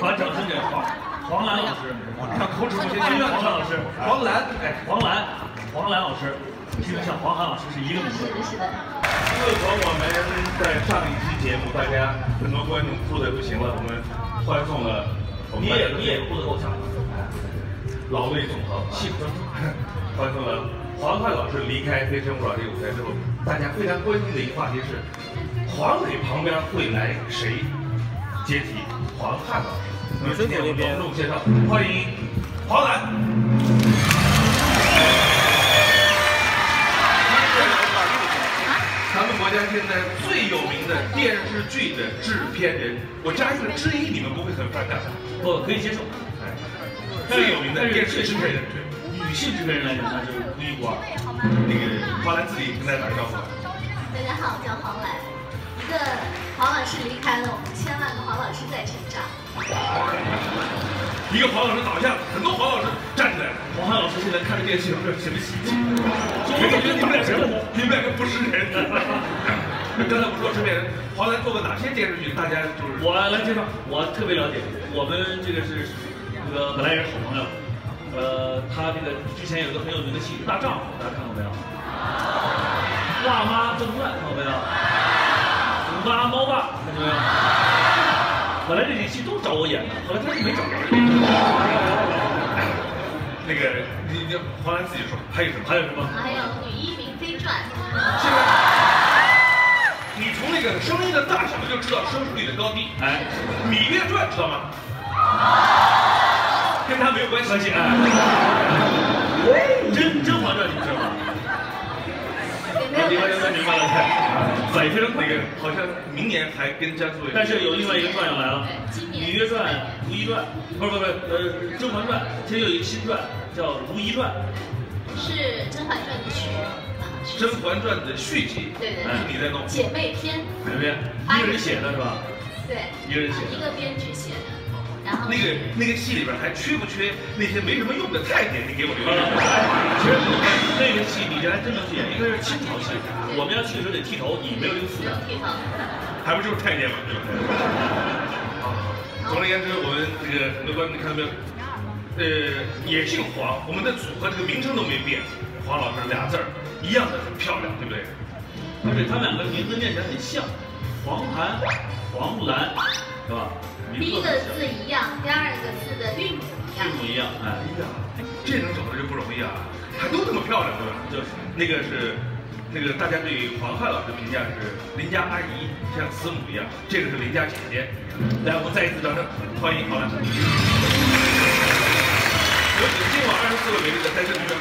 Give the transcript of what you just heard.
把掌声给黄黄澜老师让口齿不清黄澜老师黄澜哎黄澜黄澜老师其实像黄澜老师是一个名字自从我们在上一期节目大家很多观众哭的不行了我们欢送了你也你也哭的够呛老魏组合谢坤欢送了黄汉老师离开非诚勿扰这个舞台之后大家非常关心的一个话题是黄磊旁边会来谁接替黄汉老师？那么今天我们隆重介绍，欢迎黄澜。咱们国家现在最有名的电视剧的制片人，我加一个之一，你们不会很反感吧？不可以接受。哎，最有名的电视剧制片人，对。女性制片人来讲，那就是独一无二。那个黄澜自己跟大家打个招呼吧。大家好，我叫黄澜。一个黄老师离开了，我们千万个黄老师在成长。一个黄老师倒下了，很多黄老师站起来。黄汉老师现在看着电视，有什么喜剧？我觉得你们两个，你们两个不是人。刚才我说制片人，黄澜做过哪些电视剧？大家就是我来介绍，我特别了解。我们这个是这个本来也是好朋友。呃，他这个之前有一个很有名的戏《大丈夫》，大家看过没有？《辣妈正传》看过没有？《虎妈猫爸》看见没有？本来这几期都找我演的，后来他就没找着。那个你你黄澜自己说，还有什么？还有什么？还有《女医明妃传》。这个，你从那个声音的大小就知道收视率的高低。哎，《芈月传》知道吗？跟他没有关系。关系哎。甄甄嬛传你们知道吗？你们应该明白了，反应非常快那。个好像明年还跟江苏卫。但是有另外一个传要来了，对今《年芈月传》《如懿传》，不是不是，呃，《甄嬛传》，现在有一个新传叫《如懿传是《甄嬛传》的续啊，《甄嬛传》的续集，对对是你在弄。姐妹篇。》，哪边？一个人写的是吧？对，一个人写的一个编剧写的，然后那个那个戏里边还缺不缺那些没什么用的太监？你给我留一个。其实那个戏你这还真能去演，应该是清朝戏，我们要去的时候得剃头，你没有这个负担。剃头。还不就是太监吗，总而言之，我们这个很多观众看到没有？呃，也姓黄，我们的组合这个名称都没变，黄老师俩字儿一样的很漂亮，对不对？而且他们两个名字念起来很像，黄盘、黄兰，是吧？第一个字一样，第二个字一。模一样，哎，呀，这能找到就不容易啊，还都这么漂亮，对吧？就是那个是，那个大家对黄汉老师评价是邻家阿姨，像慈母一样，这个是邻家姐姐。来，我们再一次掌声欢迎黄兰。有请今晚二十四位美丽的单身女生。